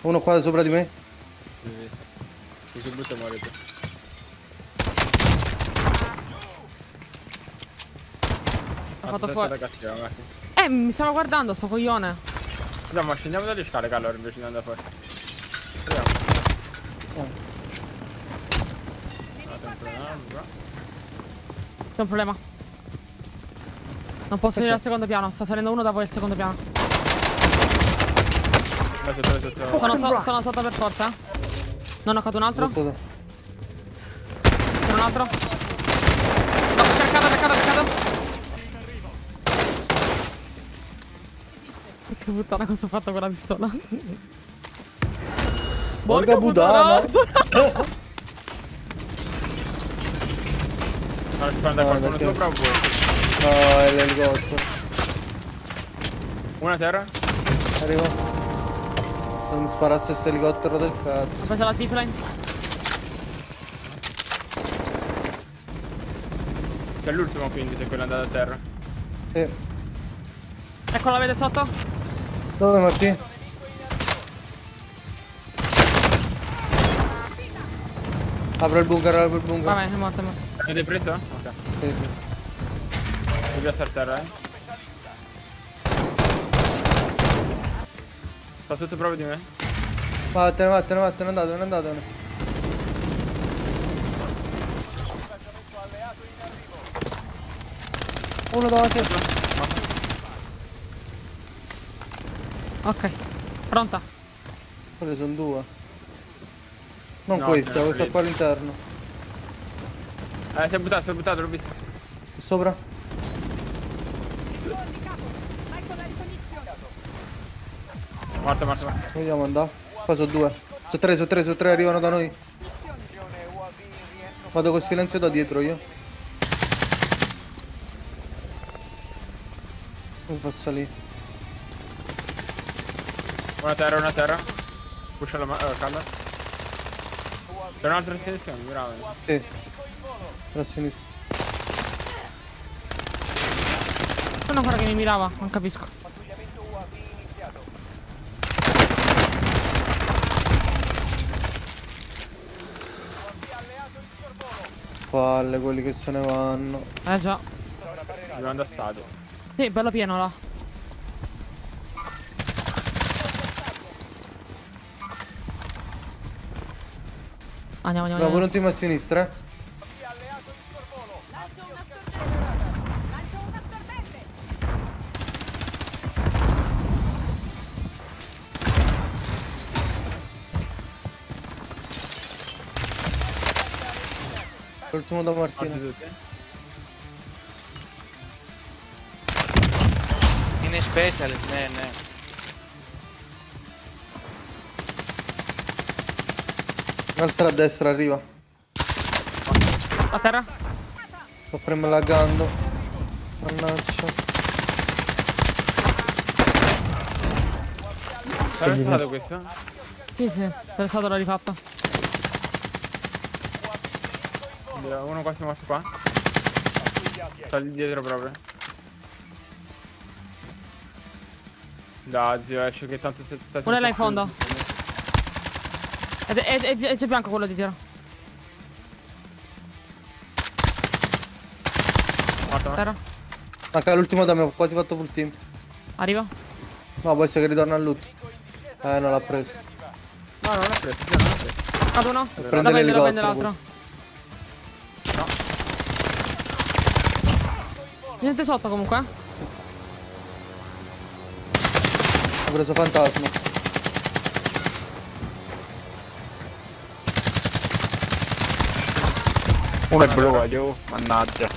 Uno qua sopra di me. Se si butta muore tu. Quanto fatto fuori. Eh, mi stava guardando sto coglione. No, ma scendiamo dalle scale, Carlo, invece di andare fuori. Proviamo. No, no. C'è un problema. Non posso salire al secondo piano. Sta salendo uno da voi al secondo piano. Vai sotto, vai sotto. Sono, so- sono sotto per forza. Non ho caduto un altro. C'è un altro. No, peccato, peccato, peccato. Che puttana cosa ho fatto con la pistola. Porca puttana. Ci fa andare Ah, qualcuno perché? sopra o voi? No, è l'elicottero. Una a terra? Arriva. Non mi sparasse questo elicottero del cazzo. Ho preso la zipline. C'è l'ultimo quindi, se quello è andato a terra. Sì. Ecco, la vede sotto? Dove Martì? Apro il bunker, apro il bunker. Vabbè, è morto, è morto. Avete preso? Ok. Sì, sì. A terra, eh. Sta sotto proprio di me? Vattene, vattene, vattene, andatevene, andatevene. Uno davanti. Ok. Pronta. Quelle sono due. Non No, questa, ne ho questa qua all'interno. Eh, si è buttato, si è buttato, l'ho visto. Sopra? Morto, morto, morto. Vogliamo andare? Qua sono due. Sono tre, sono tre, sono tre, arrivano da noi. Vado col silenzio da dietro io. Mi fa salire. Una terra, una terra. Pusha la mano, eh. C'è un'altra estensione, bravo. Sì. Da sinistra. Quello ancora che mi mirava, non capisco. Palle quelli che se ne vanno. Eh già. Andare a stadio. Sì, bello pieno là. Andiamo, andiamo, andiamo. un team a sinistra, L'ultimo da Martino. In special, man. Eh. Un'altra a destra arriva. A terra. Sto frame laggando. Mannaggia. Sarà stato questo? Sì, sì, sarà stato la rifatta. Rifatto. Uno quasi morto qua. Sta lì dietro proprio. Da zio, esce che tanto se- stai Uno è là in fondo. Ed è, è, è già bianco quello di dietro. Morto. Terra. Manca l'ultimo da me, ho quasi fatto full team. Arriva. No, può essere che ritorna al loot. Eh, non l'ha preso. No, non l'ha preso, sì, non l'ha preso. Cado uno. Prende Lo prende, l'altro. Niente sotto comunque. eh. Ha preso fantasma. Uno è blu, voglio. Mannaggia.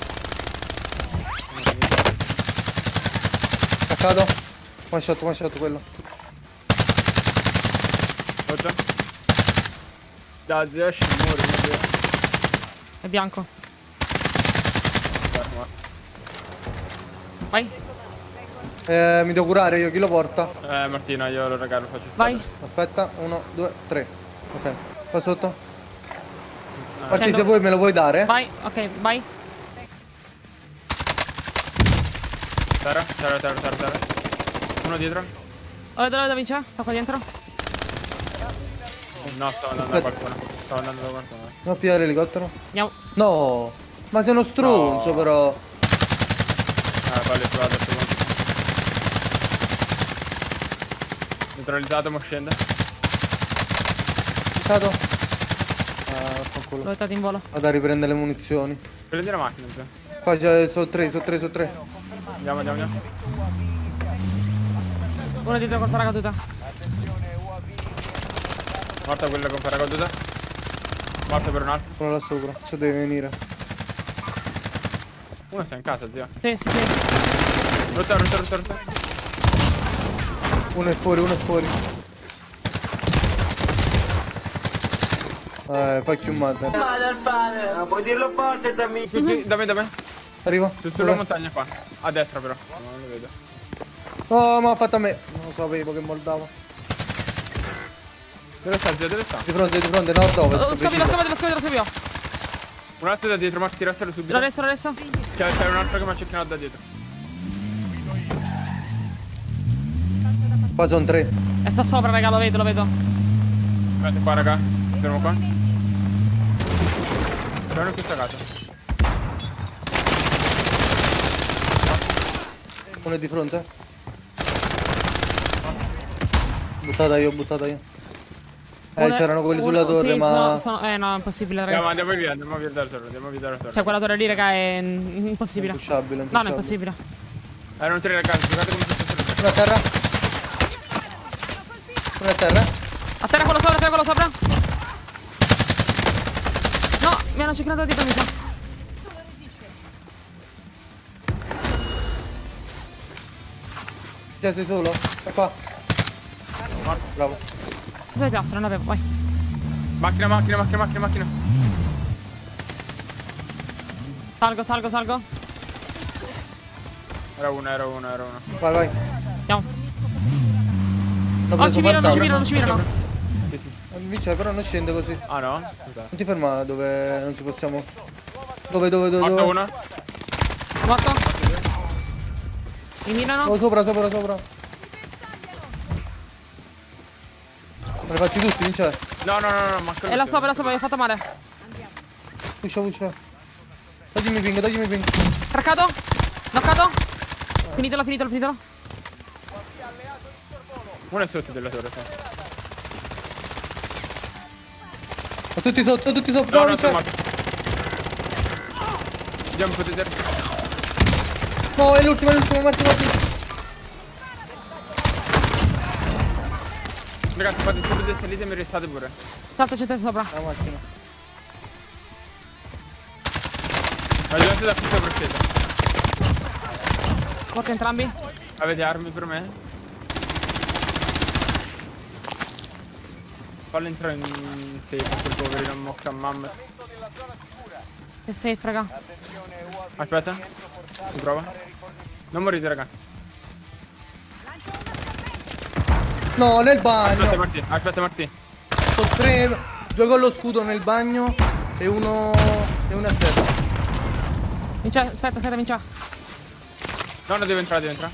Attaccato. One shot, one shot quello. Otto. Da zio, mio dio. È bianco. Guarda, morto. Vai. Eh, mi devo curare io, chi lo porta? Eh, Martino, io lo regalo, faccio Vai. Aspetta, uno, due, tre. Ok. Qua sotto. Marti, Scendo. se vuoi me lo vuoi dare? Vai, ok, vai. Terra, terra, terra, terra, terra. Uno dietro. Dove, dove, dove vince? Sta qua dentro? No, sto andando da qualcuno. Sto andando da qualcuno. No, pigliare l'elicottero. Andiamo. No. Ma sei uno stronzo No. però. Eh, palle private, secondo. Neutralizzato, mo scende. Stato? Fanculo. L'ho stato in volo. Vado a riprendere le munizioni. Prendi la macchina, sì. Qua c'è, sono tre, sono tre, sono tre. Andiamo, andiamo, andiamo. Uno dietro col paracaduta. Morta quella con paracaduta. Morta per un altro. Quello là sopra. Ci deve venire. Uno sta in casa, zio. Sì, sì, sì. Rotto, rotto, rotto, rotto. Uno è fuori, uno è fuori. Eh, fai chiumata. Qui, qui, da me, da me. Arriva. C'è sulla montagna qua. A destra però. No, non lo vedo. Oh, ma ha fatto a me. Non lo sapevo che moldavo. Dove sta, zio? Dove sta? Di fronte, di fronte, nord Lo ovest. scopio, lo preciso. Un altro da dietro, Marti, tiraselo subito. L'ho adesso, l'ho adesso. C'è, c'è un altro che mi ha cecchinato da dietro. Qua sono tre. E sta sopra, raga, lo vedo, lo vedo. Guardate qua, raga. Mi fermo qua. Uno in questa casa. Uno è di fronte. Buttata io, buttata io. Eh, è- c'erano quelli sulla torre, sì, ma. sono- sono- eh, no, è impossibile, Andiamo, ragazzi. andiamo via, andiamo via dalla torre, andiamo via dalla torre. Cioè, quella torre lì, raga, è impossibile. Impushable, No, non è impossibile. Erano tre ragazzi, giocate come se fossero tre. Uno a terra. Uno a terra. A terra quello sopra, a terra quello sopra. No, mi hanno cecchinato dietro, mi sa. Già sei solo? È qua. Bravo. Cosa di piastra, non avevo, vai. Macchina, macchina, macchina, macchina, macchina. Salgo, salgo, salgo. Era uno, era uno, era uno. Vai, vai. Andiamo. Oh, ci mirano, ci mirano, ci mirano. Sì, sì. Vince, però non scende così. Ah no? Non ti ferma dove non ci possiamo. Dove, dove, dove? Morta dove? una. Morto. Mi mirano. Oh, sopra, sopra, sopra. Li fatti tutti, vince. No, no, no, no, manca È là sopra, è là sopra, mi ho fatto male. Pusha, pusha. Toglimi ping, toglimi ping. Traccato. Knoccato. Finitelo, finitelo, finitelo. Uno è sotto della torre, sì. Ma tutti sotto, tutti sotto. No, No, no, vince. sono morto. Andiamo, potete... No, è l'ultimo, è l'ultimo, Marti, Marti. Ragazzi, fate sempre delle salite e mi restate pure. Salto centro sopra. La macchina. Ma gente da qui sopra scesa. Morto entrambi. Avete armi per me? Fallo entrare in safe, quel poverino mocca mamma. Che safe, raga. Aspetta. Si prova. Non morite, raga. No, nel Aspetta, bagno. Marti. Aspetta, Marti. Sono tre. Due con lo scudo nel bagno e uno. e uno a terra. Vincia, aspetta, aspetta, vincia. No, no, deve entrare, deve entrare.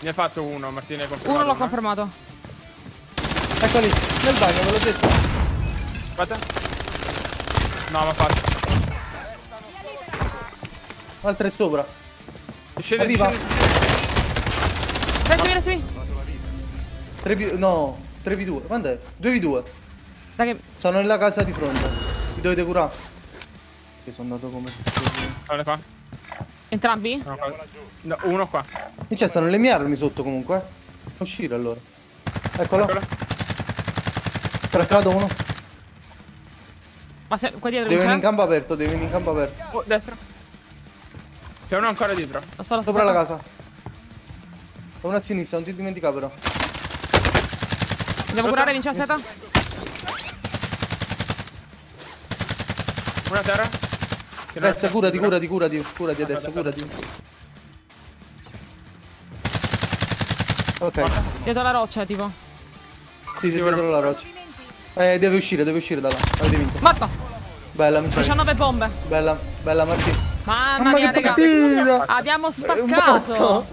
Ne ha fatto uno, Martino hai confermato. Uno l'ho confermato. Ecco lì, nel bagno, ve l'ho detto. Aspetta. No, ma fatto. Altre sopra. Scende, Arriva. scende, scende. 3v... no, 3v2. Quando è? 2v2. Dai che... Sono nella casa di fronte. Vi dovete curare. Io sono andato come. Guarda qua. Entrambi? No, qua. No, uno qua. E c'è, stanno le mie armi sotto comunque. eh. Uscire allora. Eccolo. Eccolo. Traccato uno. Ma se... qua dietro Deve venire in campo aperto, deve venire in campo aperto. Oh, destra. C'è uno ancora dietro. Sopra la casa. Uno a sinistra, non ti dimentica però. Devo curare, Vinci, aspetta. Una terra. Resta, curati, curati, curati, curati adesso, curati. Ok. Dietro la roccia, tipo. Sì, sì, dietro la roccia. Eh, deve uscire, deve uscire da là. Avete vinto. Matta. Bella, mi 19 bombe. Bella, bella, Martina. Mamma, Mamma mia, raga. Abbiamo eh, spaccato.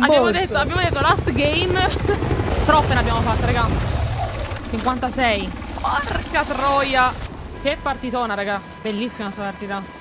Abbiamo detto, abbiamo detto last game troppe ne abbiamo fatte, raga. 56. Porca troia. Che partitona, raga. Bellissima sta partita.